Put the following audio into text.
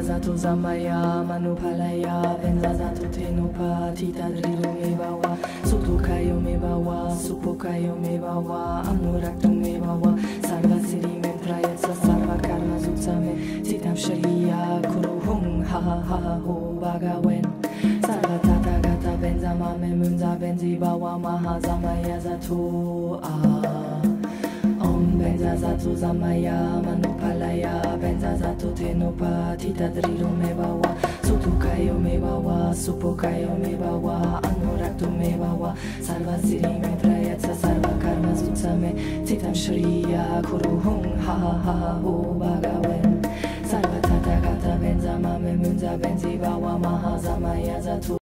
zatu zamaya manupalaya venza zatu tenupa tita driru mebawa sutukayo mebawa supokayo mebawa amuraktu mebawa sarva siri mentrayatsa sarva karma zutsame titam shriya kuruhum ha ha ha ho bagawen sarva tata gata venza mame munza venzi bawa maha zamaya zatu ah benza zatu zamaya manupalaya zatu tenopa tita driro mebawa sutukayo mebawa supokayo mebawa anuraktu mebawa sarva siri metrayatsa sarva karma sutsame titam shriya kuruhum ha ha ha ho bagawen sarva tata gata benza mame munza benzi bawa maha zamaya zatu